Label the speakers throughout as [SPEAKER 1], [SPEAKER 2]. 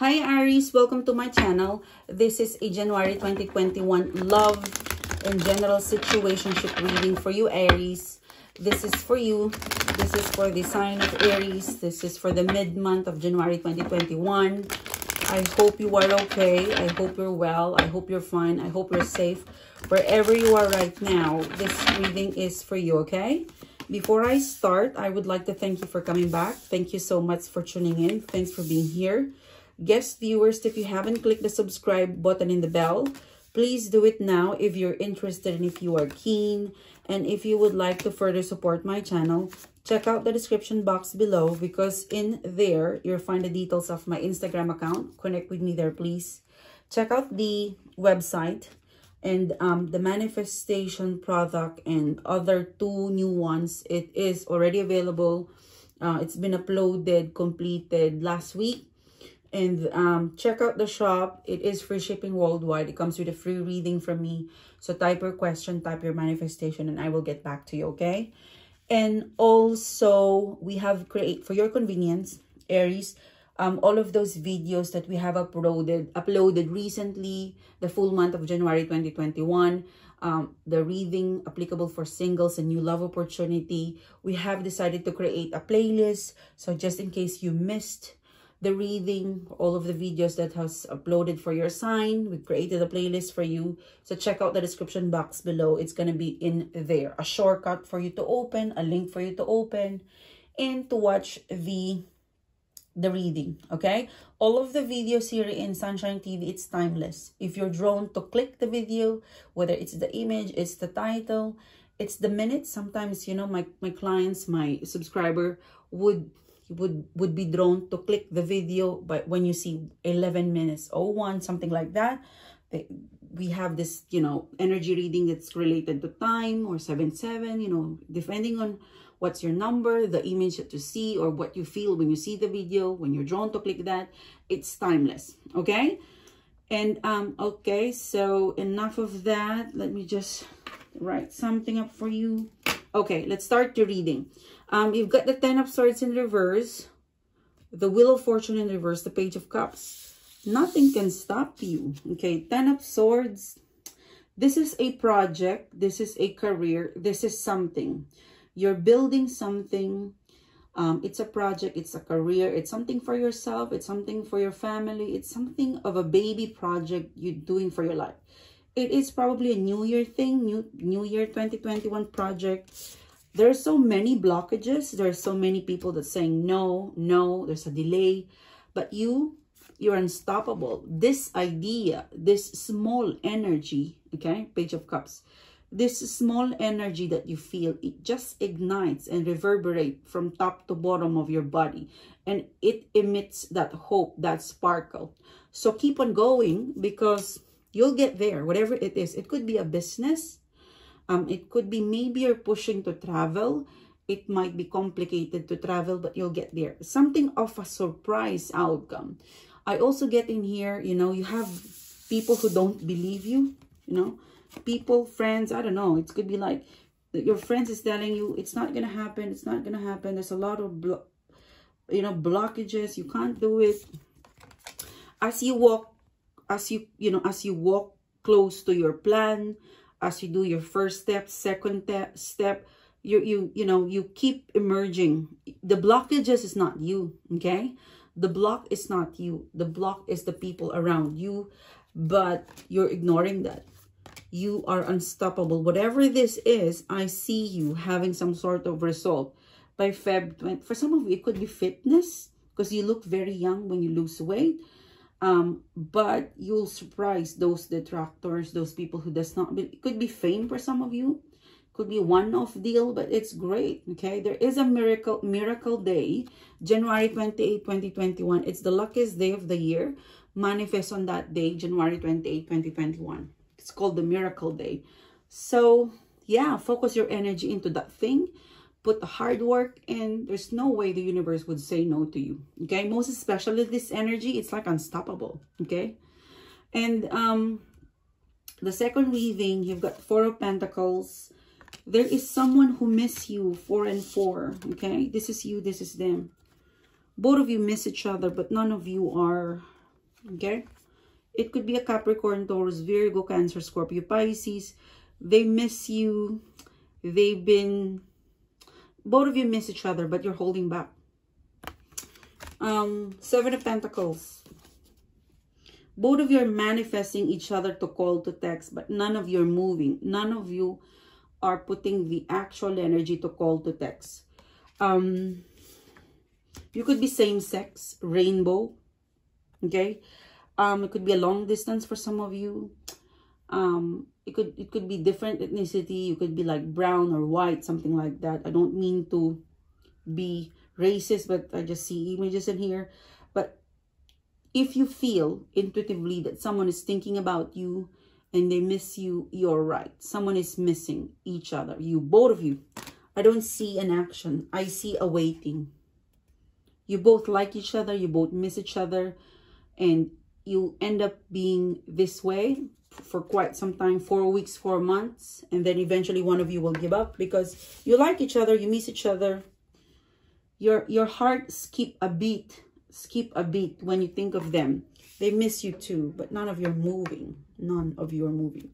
[SPEAKER 1] Hi Aries, welcome to my channel. This is a January 2021 love and general situationship reading for you Aries. This is for you. This is for the sign of Aries. This is for the mid-month of January 2021. I hope you are okay. I hope you're well. I hope you're fine. I hope you're safe. Wherever you are right now, this reading is for you, okay? Before I start, I would like to thank you for coming back. Thank you so much for tuning in. Thanks for being here. Guest viewers, if you haven't clicked the subscribe button in the bell, please do it now if you're interested and if you are keen. And if you would like to further support my channel, check out the description box below because in there, you'll find the details of my Instagram account. Connect with me there, please. Check out the website and um, the manifestation product and other two new ones. It is already available. Uh, it's been uploaded, completed last week. And um, check out the shop. It is free shipping worldwide. It comes with a free reading from me. So type your question, type your manifestation, and I will get back to you, okay? And also, we have create for your convenience, Aries, um, all of those videos that we have uploaded uploaded recently, the full month of January 2021, um, the reading applicable for singles and new love opportunity. We have decided to create a playlist. So just in case you missed the reading, all of the videos that has uploaded for your sign. We created a playlist for you. So check out the description box below. It's going to be in there. A shortcut for you to open, a link for you to open, and to watch the the reading, okay? All of the videos here in Sunshine TV, it's timeless. If you're drawn to click the video, whether it's the image, it's the title, it's the minute. Sometimes, you know, my, my clients, my subscriber would would would be drawn to click the video but when you see 11 minutes 01 something like that we have this you know energy reading that's related to time or 7-7, you know depending on what's your number the image that you see or what you feel when you see the video when you're drawn to click that it's timeless okay? And um okay so enough of that. Let me just write something up for you okay let's start the reading um, you've got the Ten of Swords in reverse, the Wheel of Fortune in reverse, the Page of Cups. Nothing can stop you. Okay, Ten of Swords. This is a project. This is a career. This is something. You're building something. Um, it's a project. It's a career. It's something for yourself. It's something for your family. It's something of a baby project you're doing for your life. It is probably a New Year thing, New, New Year 2021 project there are so many blockages. there are so many people that saying no, no, there's a delay. But you, you're unstoppable. This idea, this small energy, okay, Page of Cups, this small energy that you feel, it just ignites and reverberate from top to bottom of your body. And it emits that hope, that sparkle. So keep on going because you'll get there, whatever it is. It could be a business. Um, it could be maybe you're pushing to travel. It might be complicated to travel, but you'll get there. Something of a surprise outcome. I also get in here, you know, you have people who don't believe you, you know, people, friends, I don't know. It could be like your friends is telling you it's not going to happen. It's not going to happen. There's a lot of, you know, blockages. You can't do it. As you walk, as you, you know, as you walk close to your plan, as you do your first step, second step, you, you, you know, you keep emerging. The blockages is not you, okay? The block is not you. The block is the people around you, but you're ignoring that. You are unstoppable. Whatever this is, I see you having some sort of result by Feb 20. For some of you, it could be fitness because you look very young when you lose weight um but you'll surprise those detractors those people who does not it could be fame for some of you. Could be one-off deal but it's great okay? There is a miracle miracle day january 28 2021 it's the luckiest day of the year. Manifest on that day january 28 2021 it's called the miracle day. So yeah focus your energy into that thing put the hard work in, there's no way the universe would say no to you. Okay, most especially this energy, it's like unstoppable. Okay, and um, the second reading, you've got Four of Pentacles. There is someone who miss you, four and four. Okay, this is you, this is them. Both of you miss each other, but none of you are Okay? It could be a Capricorn, Taurus, Virgo, Cancer, Scorpio, Pisces. They miss you. They've been... Both of you miss each other, but you're holding back. Um, Seven of Pentacles. Both of you are manifesting each other to call, to text, but none of you are moving. None of you are putting the actual energy to call, to text. Um, you could be same-sex, rainbow, okay? Um, it could be a long distance for some of you. Um, it could it could be different ethnicity. You could be like brown or white, something like that. I don't mean to be racist, but I just see images in here. But if you feel intuitively that someone is thinking about you and they miss you, you're right. Someone is missing each other. You, both of you. I don't see an action. I see a waiting. You both like each other. You both miss each other. And you end up being this way for quite some time, four weeks, four months, and then eventually one of you will give up because you like each other, you miss each other. Your your heart skip a beat, skip a beat when you think of them. They miss you too, but none of you are moving. None of you are moving.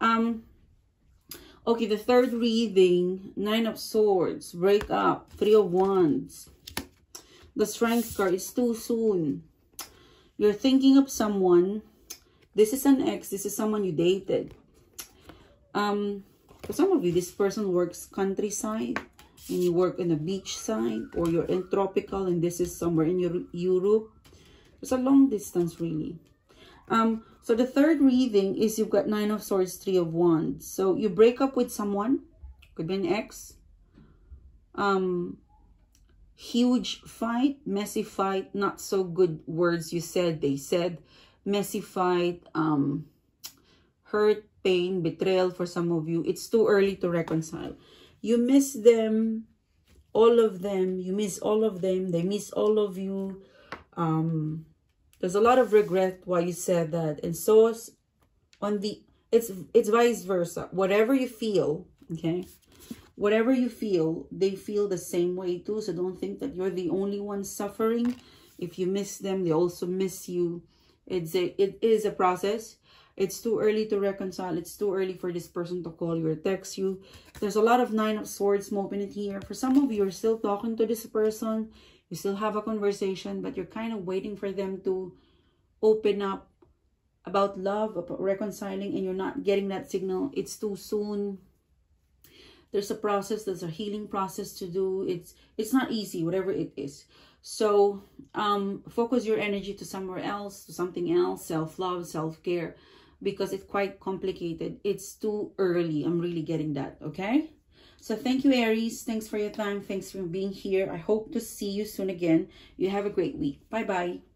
[SPEAKER 1] Um, okay, the third reading, Nine of Swords, break up, Three of Wands. The Strength card is too soon you're thinking of someone. This is an ex. This is someone you dated. Um, for some of you, this person works countryside and you work in a beach side or you're in tropical and this is somewhere in your Europe. It's a long distance really. Um, so the third reading is you've got Nine of Swords, Three of Wands. So you break up with someone, could be an ex. Um, huge fight, messy fight, not so good words you said, they said, messy fight, um, hurt, pain, betrayal for some of you. It's too early to reconcile. You miss them, all of them. You miss all of them. They miss all of you. Um, there's a lot of regret why you said that. And so on the, it's, it's vice versa. Whatever you feel, okay, whatever you feel, they feel the same way too. So don't think that you're the only one suffering. If you miss them, they also miss you. It's a, it is a process. It's too early to reconcile. It's too early for this person to call you or text you. There's a lot of Nine of Swords movement here. For some of you, you're still talking to this person. You still have a conversation, but you're kind of waiting for them to open up about love, about reconciling, and you're not getting that signal. It's too soon there's a process there's a healing process to do it's it's not easy whatever it is so um focus your energy to somewhere else to something else self-love self-care because it's quite complicated. It's too early. I'm really getting that okay? So thank you aries. Thanks for your time. Thanks for being here. I hope to see you soon again. You have a great week. Bye bye